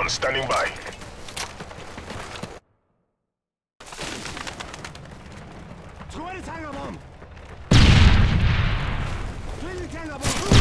Recon standing by. 총알이 장갑범. 저기 bomb!